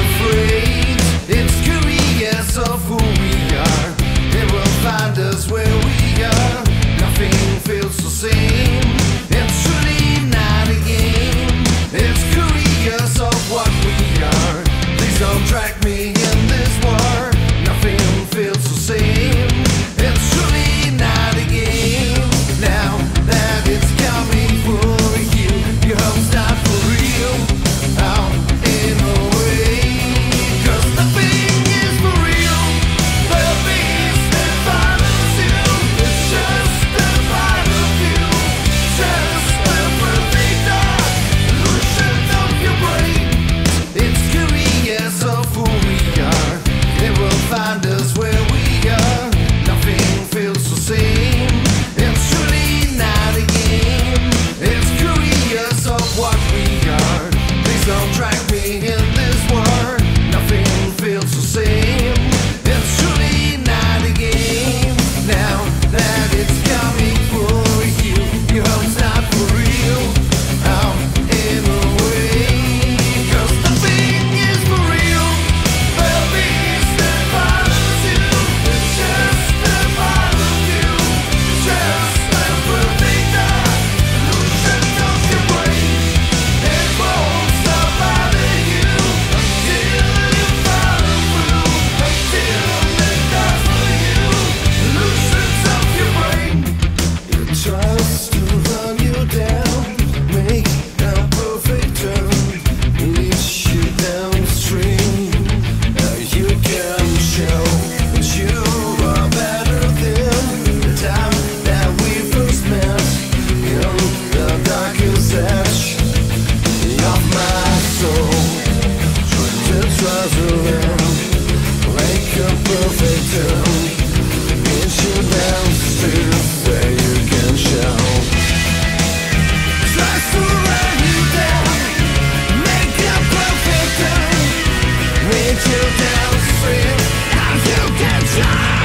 Good. die